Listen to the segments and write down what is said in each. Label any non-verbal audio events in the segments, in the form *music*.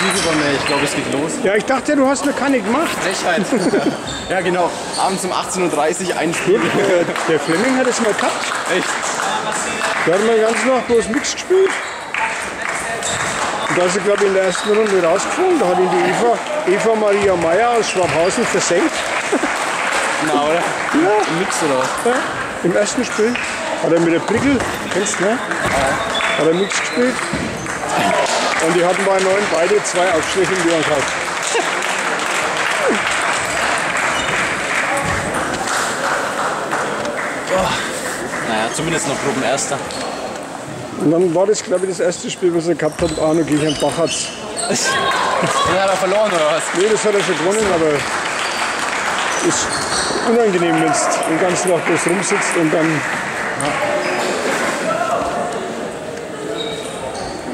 Stiefel von mir. Ich glaube, es geht los. Ja, ich dachte, du hast eine Kanne gemacht. Frechheit. *laughs* ja, genau. Abends um 18.30 Uhr ein Spiel. Der Fleming hat es mal gehabt. Echt? Der hat mal ganz Nacht bloß Mix gespielt. Und da ist er, glaube ich, in der ersten Runde rausgeflogen. Da hat ihn die Eva, Eva Maria Meyer aus Schwabhausen versenkt. *laughs* Na, oder? Ja. Im Mix oder? Ja, Im ersten Spiel hat er mit der Prickel, kennst du, ne? Hat er Mix gespielt. Und die hatten bei neun beide zwei in die Hand gehabt. Naja, zumindest noch Gruppenerster. Und dann war das, glaube ich, das erste Spiel, was er gehabt hat, Arno gegen Herrn Bachatz. *laughs* Dann hat er verloren oder was? Nee, das hat er schon gewonnen, aber ist unangenehm, wenn du den ganzen Tag bloß rumsitzt und dann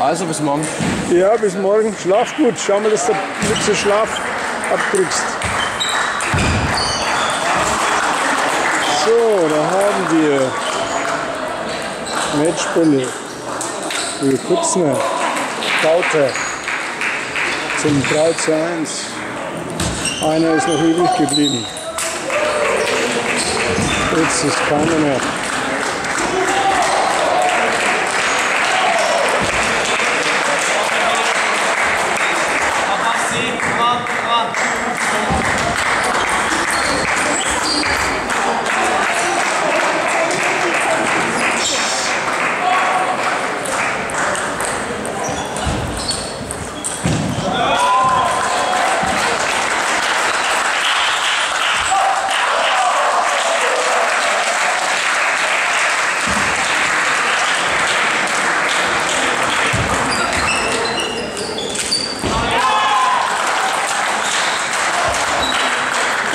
Also bis morgen. Ja, bis morgen. Schlaf gut. Schau mal, dass du nicht so Schlaf abdrückst. So, da haben wir Matchbälle für Kutzner, Bauter zum 3 zu 1. Einer ist noch übrig geblieben. Jetzt ist keiner mehr.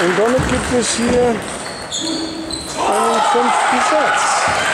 Und damit gibt es hier einen fünften Satz.